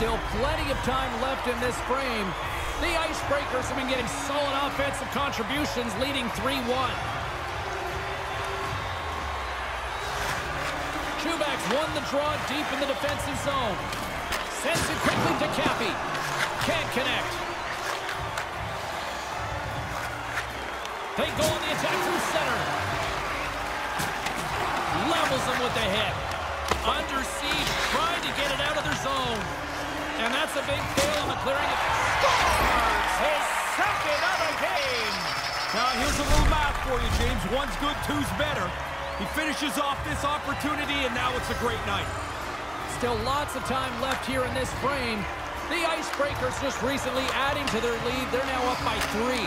Still plenty of time left in this frame. The Icebreakers have been getting solid offensive contributions, leading 3-1. Chubak's won the draw deep in the defensive zone. Sends it quickly to Cappy. Can't connect. They go on the attack through center. Levels him with the hit. Under siege, trying to get it out of their zone. And that's a big fail on the clearing. Scores his second of the game. Now, here's a little math for you, James. One's good, two's better. He finishes off this opportunity, and now it's a great night. Still lots of time left here in this frame. The Icebreakers just recently adding to their lead. They're now up by three.